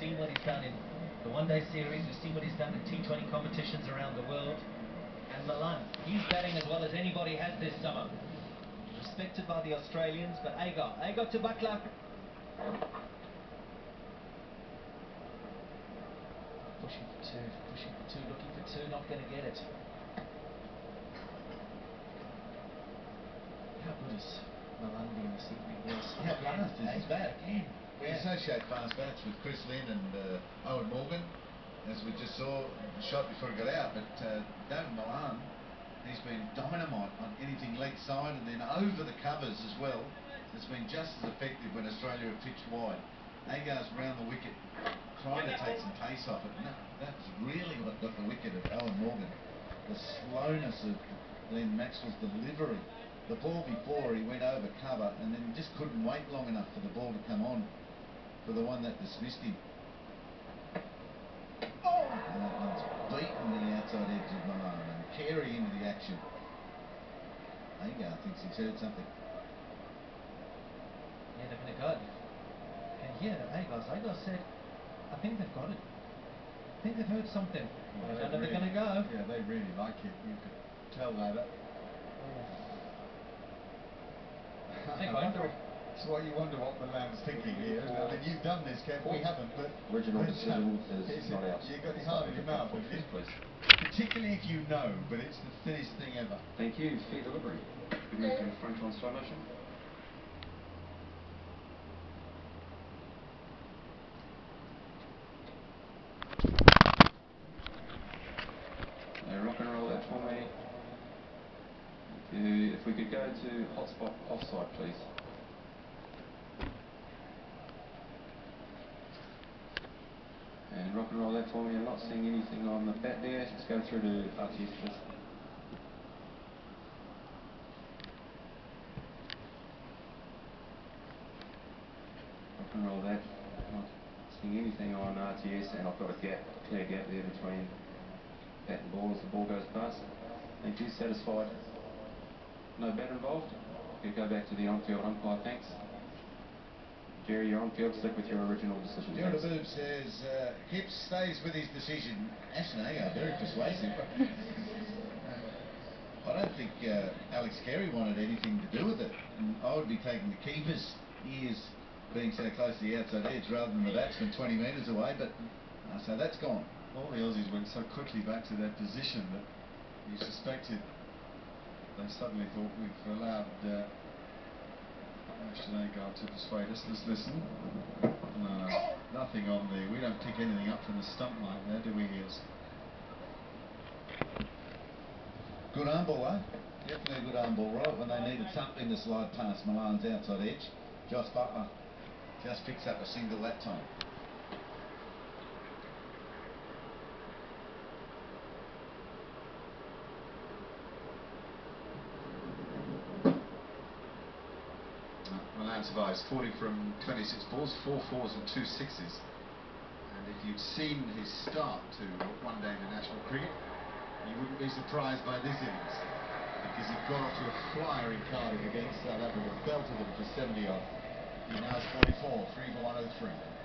seen what he's done in the one-day series. We've seen what he's done in T20 competitions around the world. And Malan, he's batting as well as anybody has this summer. Respected by the Australians, but Agar, Agar to Buttler. Pushing for two, pushing for two, looking for two, not going to get it. How good is Malan been this evening? Yes. How fast is He's his back bat? again. We Yeah. associate fast bats with Chris Lynn and uh, Eoin Morgan, as we just saw the shot before it got out. But uh, Dawid Malan, he's been dynamite on anything leg side and then over the covers as well. It's been just as effective when Australia have pitched wide. Agar's round the wicket, trying to take some pace off it. That, that's really what got the wicket of Eoin Morgan. The slowness of Glenn Maxwell's delivery. The ball before he went over cover and then he just couldn't wait long enough for the ball to come on for the one that dismissed him. Oh! And that one's beaten the outside edge of Malan and Carey into the action. Agar thinks he's heard something. Yeah, they're going to go. And here, Agos, Agos said, I think they've got it. I think they've heard something. Well, I don't know they're going to go. Yeah, they really like it. You could tell that. I Colin. wonder, it's why you wonder what Malan's thinking here. isn't? I mean, you've done this, Kev. We haven't, but Original but, decision is not out. You've got your heart in your mouth, haven't you? Please. Particularly if you know, but it's the thinnest thing ever. Thank you. Fair delivery. We move to front on slow motion. Now rock and roll that for me. Thank you. If we could go to hotspot offside, please. And rock and roll that for me. I'm not seeing anything on the bat there. Let's go through to please. Rock and roll that. Not seeing anything on RTS, and I've got a gap, clear gap there between bat and ball as the ball goes past. Thank you. Satisfied? No bat involved? Okay, go back to the on-field umpire. Thanks. Jerry, you're on field. Stick with your original decision. Gerald Thanks. Aboob says uh, Hips stays with his decision. Ashton Agar, very persuasive. Uh, I don't think uh, Alex Carey wanted anything to do with it. And I would be taking the keeper's ears being so close to the outside edge rather than the batsman 20 metres away. But uh, so that's gone. All the Aussies went so quickly back to their position that you suspected they suddenly thought we've allowed uh, Ashton Agar to persuade us. Let's listen. No, nothing on the. We don't pick anything up from the stump line there, do we, Heels? Good arm ball, eh? Definitely a good arm ball, right when they needed something to slide past Malan's outside edge. Jos Buttler just picks up a single that time. survives, falling from 26 balls, four fours and two sixes. And if you'd seen his start to one day in the national cricket, you wouldn't be surprised by this innings. Because he got off to a flyer in Cardiff against South Africa, belted them for 70 off. He now has 44, 3 for 103.